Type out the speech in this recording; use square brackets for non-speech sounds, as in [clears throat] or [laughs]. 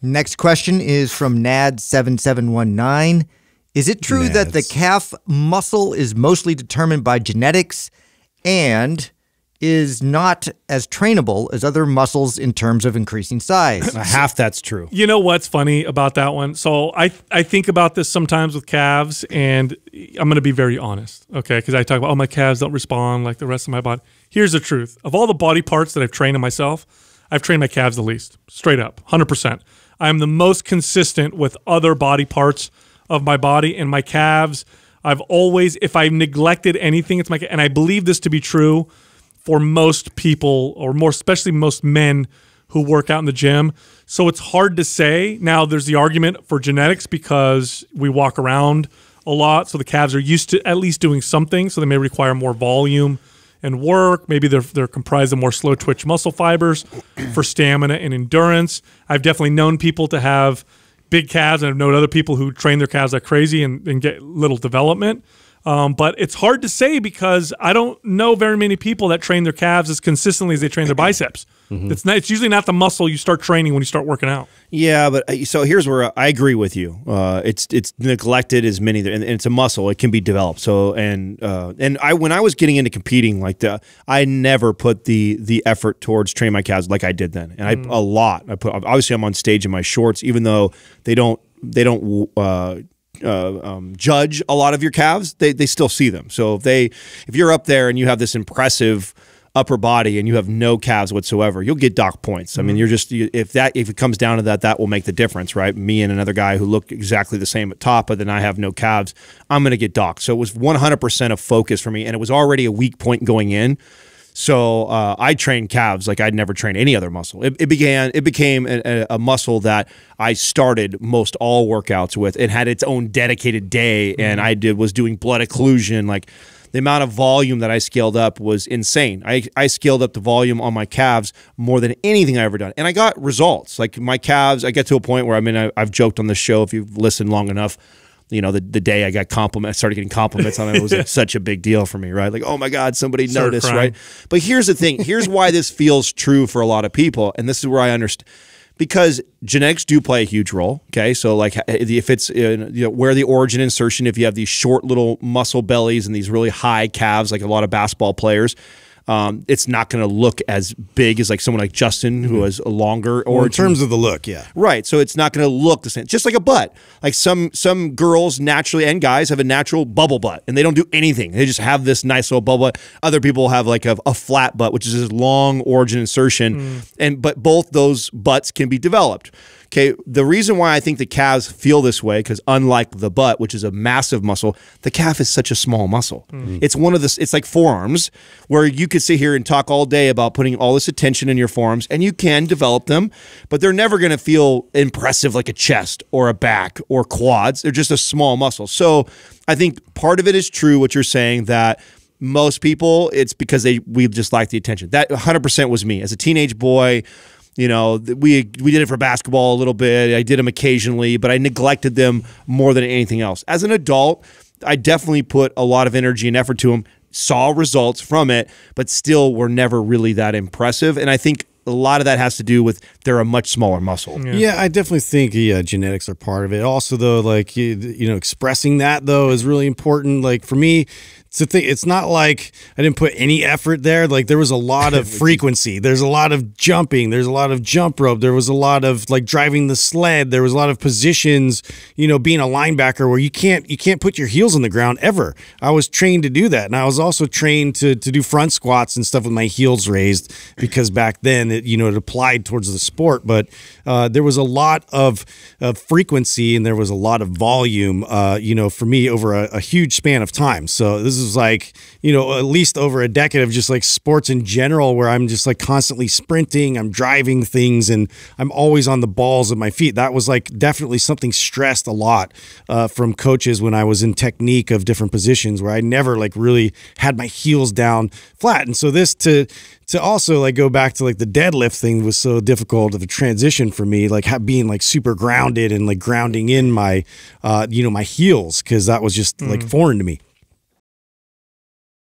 Next question is from NAD7719. Is it true Nads. that the calf muscle is mostly determined by genetics and is not as trainable as other muscles in terms of increasing size? [coughs] Half that's true. You know what's funny about that one? So I, I think about this sometimes with calves, and I'm going to be very honest, okay? Because I talk about, oh, my calves don't respond like the rest of my body. Here's the truth of all the body parts that I've trained in myself, I've trained my calves the least, straight up, 100%. I'm the most consistent with other body parts of my body and my calves. I've always, if I've neglected anything, it's my, and I believe this to be true for most people, or more especially most men who work out in the gym. So it's hard to say. Now, there's the argument for genetics because we walk around a lot. So the calves are used to at least doing something. So they may require more volume and work. Maybe they're, they're comprised of more slow twitch muscle fibers [clears throat] for stamina and endurance. I've definitely known people to have big calves, and I've known other people who train their calves like crazy and, and get little development. Um, but it's hard to say because I don't know very many people that train their calves as consistently as they train their [clears throat] biceps. It's not. It's usually not the muscle you start training when you start working out. Yeah, but uh, so here's where I agree with you. Uh, it's it's neglected as many, and it's a muscle. It can be developed. So and uh, and I when I was getting into competing like the, I never put the the effort towards training my calves like I did then, and I a lot. I put obviously I'm on stage in my shorts, even though they don't they don't. Uh, uh, um, judge a lot of your calves, they, they still see them. So if they if you're up there and you have this impressive upper body and you have no calves whatsoever, you'll get dock points. I mean, you're just you, if that if it comes down to that, that will make the difference, right? Me and another guy who look exactly the same at top, but then I have no calves, I'm going to get docked. So it was 100% of focus for me, and it was already a weak point going in. So uh, I trained calves like I'd never trained any other muscle. It, it began. It became a, a- muscle that I started most all workouts with. It had its own dedicated day, and I did was doing blood occlusion. Like the amount of volume that I scaled up was insane. I I scaled up the volume on my calves more than anything I ever done, and I got results. Like my calves, I get to a point where I mean I, I've joked on the show if you've listened long enough you know, the, the day I got compliments, I started getting compliments on it, it was like [laughs] such a big deal for me, right? Like, oh my God, somebody Started noticed, crying. right? But here's the thing here's why this feels true for a lot of people. And this is where I understand because genetics do play a huge role. Okay. So, like, if it's, uh, you know, where the origin insertion, if you have these short little muscle bellies and these really high calves, like a lot of basketball players, um, it's not going to look as big as like someone like Justin who has a longer Or in terms of the look, yeah. Right. So it's not going to look the same. Just like a butt. Like some some girls naturally and guys have a natural bubble butt and they don't do anything. They just have this nice little bubble butt. Other people have like a, a flat butt, which is this long origin insertion. And but both those butts can be developed. Okay, the reason why I think the calves feel this way, because unlike the butt, which is a massive muscle, the calf is such a small muscle. Mm. It's one of the, it's like forearms, where you could sit here and talk all day about putting all this attention in your forearms, and you can develop them, but they're never going to feel impressive like a chest or a back or quads. They're just a small muscle. So I think part of it is true what you're saying that most people it's because they we just like the attention. That 100% was me as a teenage boy. You know, we we did it for basketball a little bit. I did them occasionally, but I neglected them more than anything else. As an adult, I definitely put a lot of energy and effort to them. Saw results from it, but still were never really that impressive. And I think a lot of that has to do with they're a much smaller muscle. Yeah, I definitely think yeah, genetics are part of it. Also, though, like you, you know, expressing that though is really important. Like for me, it's a thing. It's not like I didn't put any effort there. Like there was a lot of [laughs] frequency. There's a lot of jumping. There's a lot of jump rope. There was a lot of like driving the sled. There was a lot of positions. You know, being a linebacker where you can't you can't put your heels on the ground ever. I was trained to do that, and I was also trained to to do front squats and stuff with my heels raised because back then it you know it applied towards the sport. But uh, there was a lot of, of frequency and there was a lot of volume. Uh, you know, for me over a, a huge span of time. So this is like you know at least over a decade of just like sports in general where I'm just like constantly sprinting. I'm driving things and I'm always on the balls of my feet. That was like definitely something stressed a lot uh, from coaches when I was in technique of different positions where I never like really had my heels down flat. And so this to to also like go back to like the deadlift thing was so difficult of a transition for me like being like super grounded and like grounding in my uh you know my heels because that was just like foreign to me